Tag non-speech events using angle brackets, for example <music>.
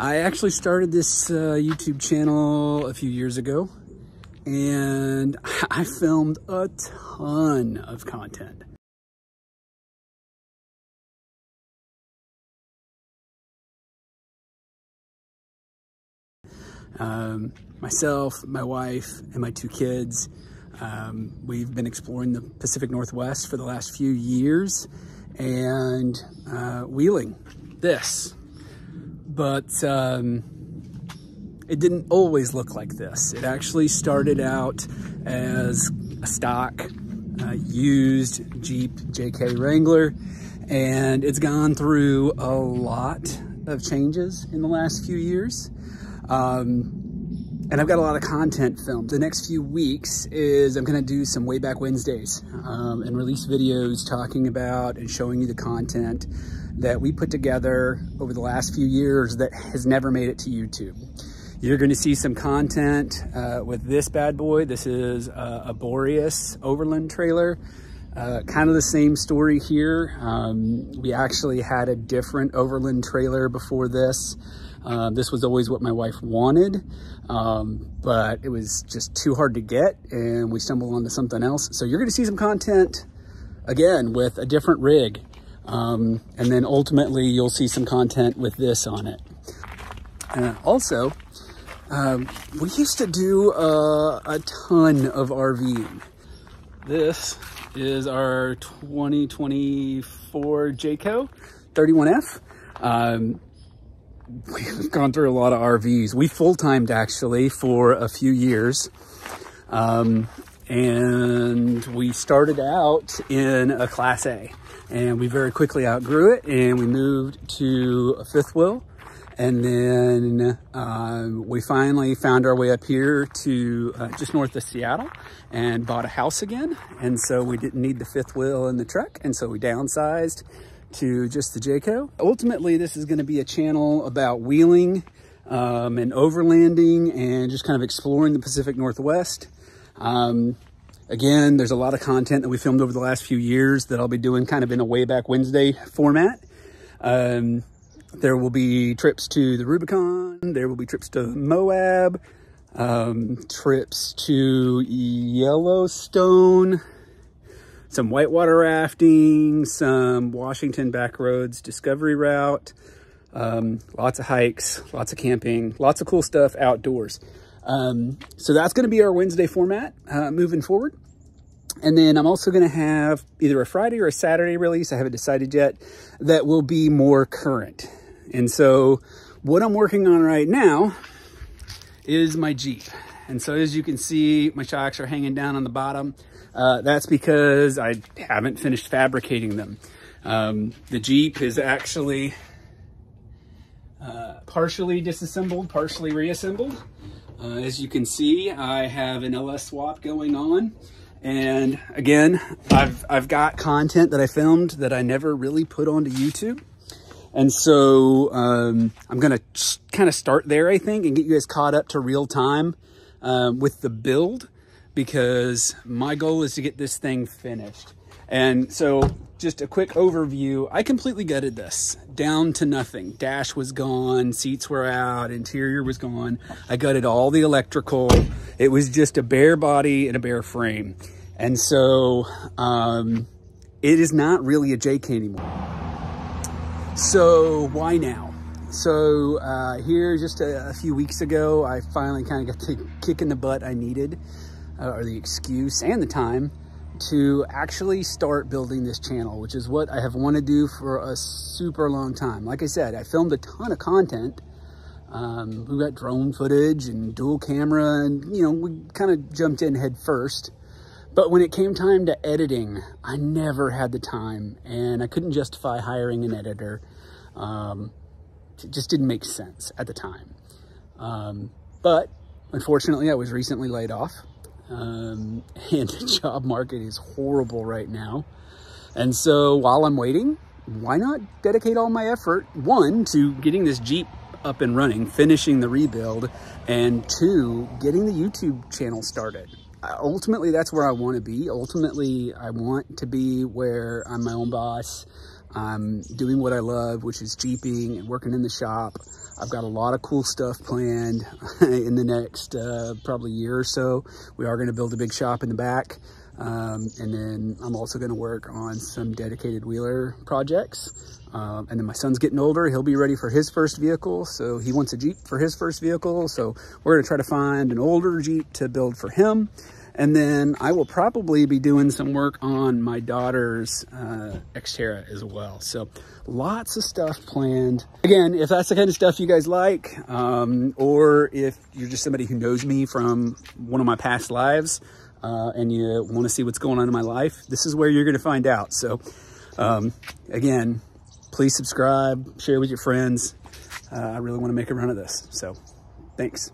I actually started this uh, YouTube channel a few years ago and <laughs> I filmed a ton of content. Um, myself, my wife, and my two kids, um, we've been exploring the Pacific Northwest for the last few years and uh, wheeling this. But um, it didn't always look like this. It actually started out as a stock uh, used Jeep JK Wrangler and it's gone through a lot of changes in the last few years. Um, and I've got a lot of content filmed. The next few weeks is I'm gonna do some Wayback Wednesdays um, and release videos talking about and showing you the content that we put together over the last few years that has never made it to YouTube. You're gonna see some content uh, with this bad boy. This is a, a Boreas Overland trailer. Uh, kind of the same story here. Um, we actually had a different Overland trailer before this. Uh, this was always what my wife wanted, um, but it was just too hard to get and we stumbled onto something else. So you're gonna see some content again with a different rig. Um, and then ultimately you'll see some content with this on it. Uh, also, um, we used to do uh, a ton of RVing. This is our 2024 Jayco 31F. Um, we've gone through a lot of RVs. We full-timed actually for a few years. Um, and we started out in a class A and we very quickly outgrew it and we moved to a fifth wheel. And then um, we finally found our way up here to uh, just north of Seattle and bought a house again. And so we didn't need the fifth wheel in the truck. And so we downsized to just the Jayco. Ultimately, this is gonna be a channel about wheeling um, and overlanding and just kind of exploring the Pacific Northwest. Um, again, there's a lot of content that we filmed over the last few years that I'll be doing kind of in a way back Wednesday format. Um, there will be trips to the Rubicon. There will be trips to Moab, um, trips to Yellowstone, some whitewater rafting, some Washington backroads discovery route, um, lots of hikes, lots of camping, lots of cool stuff outdoors. Um, so that's going to be our Wednesday format uh, moving forward. And then I'm also going to have either a Friday or a Saturday release, I haven't decided yet, that will be more current. And so what I'm working on right now is my Jeep. And so as you can see, my shocks are hanging down on the bottom. Uh, that's because I haven't finished fabricating them. Um, the Jeep is actually uh, partially disassembled, partially reassembled. Uh, as you can see, I have an LS swap going on. And again, I've, I've got content that I filmed that I never really put onto YouTube. And so um, I'm going to kind of start there, I think, and get you guys caught up to real time um, with the build because my goal is to get this thing finished. And so just a quick overview, I completely gutted this down to nothing. Dash was gone, seats were out, interior was gone. I gutted all the electrical. It was just a bare body and a bare frame. And so um, it is not really a JK anymore. So why now? So uh, here just a, a, few weeks ago, I finally kind of got the kick in the butt I needed, uh, or the excuse and the time to actually start building this channel, which is what I have wanted to do for a super long time. Like I said, I filmed a ton of content. Um, we got drone footage and dual camera and, you know, we kind of jumped in head first. But when it came time to editing, I never had the time and I couldn't justify hiring an editor. Um, it just didn't make sense at the time. Um, but unfortunately, I was recently laid off um, <laughs> and the job market is horrible right now. And so while I'm waiting, why not dedicate all my effort, one, to getting this Jeep up and running, finishing the rebuild, and two, getting the YouTube channel started. Uh, ultimately, that's where I want to be. Ultimately, I want to be where I'm my own boss. I'm doing what I love, which is Jeeping and working in the shop. I've got a lot of cool stuff planned <laughs> in the next uh, probably year or so. We are going to build a big shop in the back. Um, and then I'm also going to work on some dedicated wheeler projects. Um, and then my son's getting older. He'll be ready for his first vehicle. So he wants a Jeep for his first vehicle. So we're going to try to find an older Jeep to build for him. And then I will probably be doing some work on my daughter's uh, Xterra as well. So lots of stuff planned. Again, if that's the kind of stuff you guys like, um, or if you're just somebody who knows me from one of my past lives, uh, and you want to see what's going on in my life, this is where you're going to find out. So um, again, please subscribe, share with your friends. Uh, I really want to make a run of this. So thanks.